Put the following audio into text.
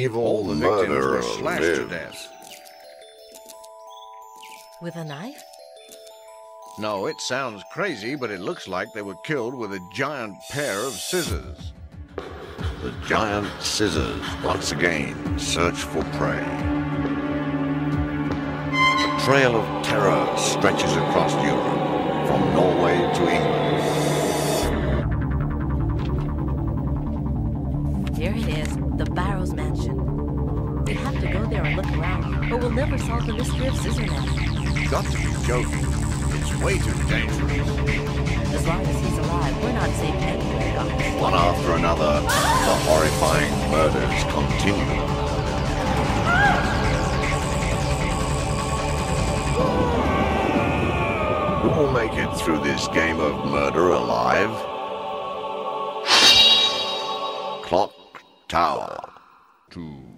evil All the victims were slashed to death. With a knife? No, it sounds crazy, but it looks like they were killed with a giant pair of scissors. The giant scissors once again search for prey. A trail of terror stretches across Europe, from Norway to England. Or we'll never solve the mystery of. You've got to be joking. It's way too dangerous. As long as he's alive, we're not safe anywhere, guys. One after another, the horrifying murders continue. Will make it through this game of murder alive? Clock Tower 2.